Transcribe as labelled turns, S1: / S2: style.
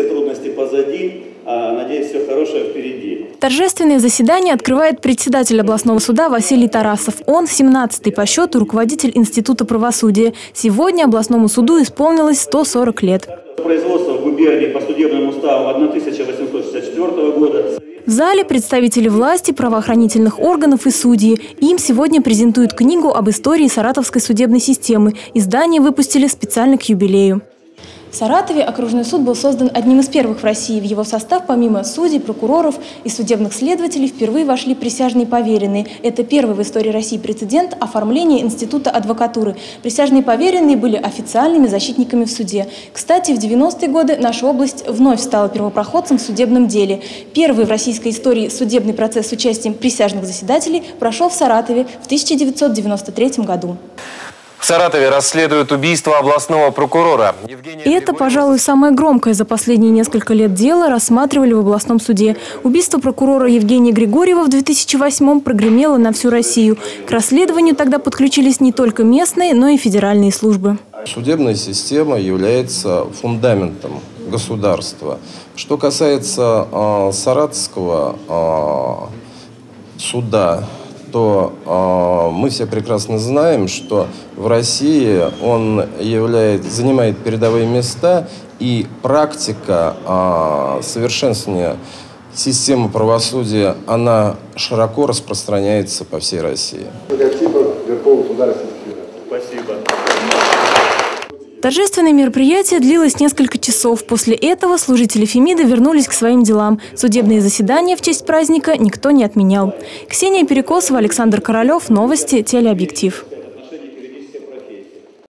S1: все трудности позади, а, надеюсь, все хорошее впереди.
S2: Торжественное заседание открывает председатель областного суда Василий Тарасов. Он 17-й по счету руководитель Института правосудия. Сегодня областному суду исполнилось 140 лет.
S1: Производство в губернии по судебным уставам 1864 года.
S2: В зале представители власти, правоохранительных органов и судьи. Им сегодня презентуют книгу об истории саратовской судебной системы. Издание выпустили специально к юбилею. В Саратове окружной суд был создан одним из первых в России. В его состав помимо судей, прокуроров и судебных следователей впервые вошли присяжные поверенные. Это первый в истории России прецедент оформления института адвокатуры. Присяжные поверенные были официальными защитниками в суде. Кстати, в 90-е годы наша область вновь стала первопроходцем в судебном деле. Первый в российской истории судебный процесс с участием присяжных заседателей прошел в Саратове в 1993 году.
S3: В Саратове расследуют убийство областного прокурора.
S2: Евгения Это, пожалуй, самое громкое за последние несколько лет дело рассматривали в областном суде. Убийство прокурора Евгения Григорьева в 2008-м прогремело на всю Россию. К расследованию тогда подключились не только местные, но и федеральные службы.
S4: Судебная система является фундаментом государства. Что касается э, Саратовского э, суда, то э, мы все прекрасно знаем, что в России он является, занимает передовые места, и практика э, совершенствования системы правосудия, она широко распространяется по всей России.
S1: Спасибо.
S2: Торжественное мероприятие длилось несколько часов. После этого служители Фемида вернулись к своим делам. Судебные заседания в честь праздника никто не отменял. Ксения Перекосова, Александр Королев. Новости. Телеобъектив.